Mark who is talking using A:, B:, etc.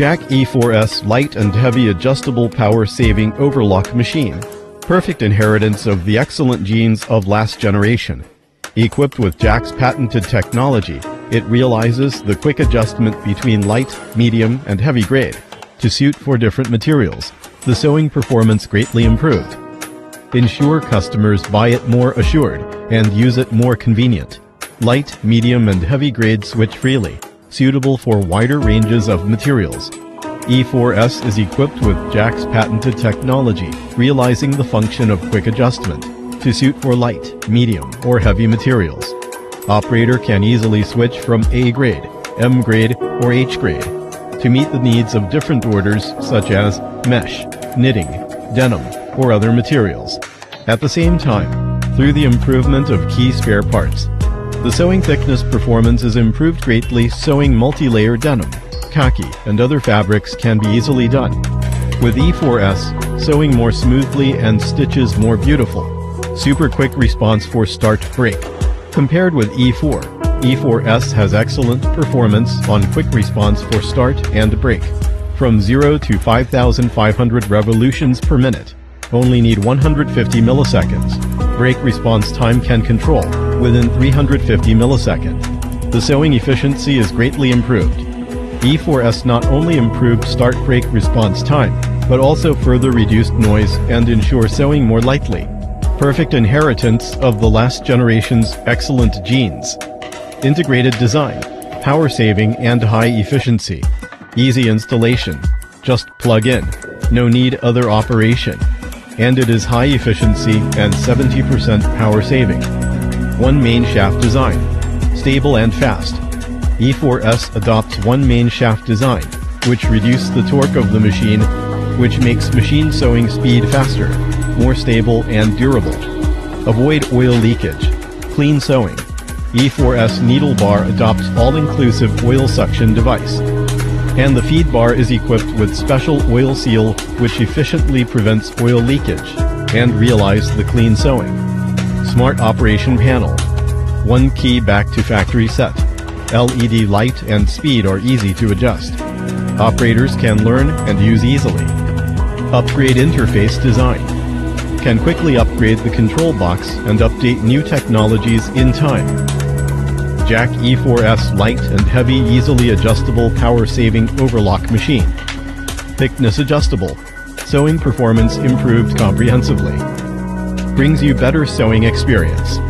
A: Jack E4S light and heavy adjustable power saving overlock machine. Perfect inheritance of the excellent genes of last generation. Equipped with Jack's patented technology, it realizes the quick adjustment between light, medium, and heavy grade to suit for different materials. The sewing performance greatly improved. Ensure customers buy it more assured and use it more convenient. Light, medium, and heavy grade switch freely, suitable for wider ranges of materials. E4S is equipped with Jack's patented technology, realizing the function of quick adjustment to suit for light, medium, or heavy materials. Operator can easily switch from A grade, M grade, or H grade to meet the needs of different orders such as mesh, knitting, denim, or other materials. At the same time, through the improvement of key spare parts, the sewing thickness performance is improved greatly sewing multi-layer denim, khaki, and other fabrics can be easily done. With E4S, sewing more smoothly and stitches more beautiful. Super quick response for start brake. Compared with E4, E4S has excellent performance on quick response for start and brake. From 0 to 5,500 revolutions per minute. Only need 150 milliseconds. Brake response time can control within 350 milliseconds. The sewing efficiency is greatly improved. E4S not only improved start brake response time, but also further reduced noise and ensure sewing more lightly. Perfect inheritance of the last generation's excellent genes. Integrated design, power saving and high efficiency. Easy installation. Just plug in. No need other operation. And it is high efficiency and 70% power saving. One main shaft design. Stable and fast. E4S adopts one main shaft design, which reduces the torque of the machine, which makes machine sewing speed faster, more stable and durable. Avoid oil leakage. Clean sewing. E4S needle bar adopts all-inclusive oil suction device. And the feed bar is equipped with special oil seal which efficiently prevents oil leakage and realize the clean sewing. Smart operation panel. One key back to factory set. LED light and speed are easy to adjust. Operators can learn and use easily. Upgrade interface design. Can quickly upgrade the control box and update new technologies in time. Jack E4S light and heavy easily adjustable power saving overlock machine. Thickness adjustable. Sewing performance improved comprehensively. Brings you better sewing experience.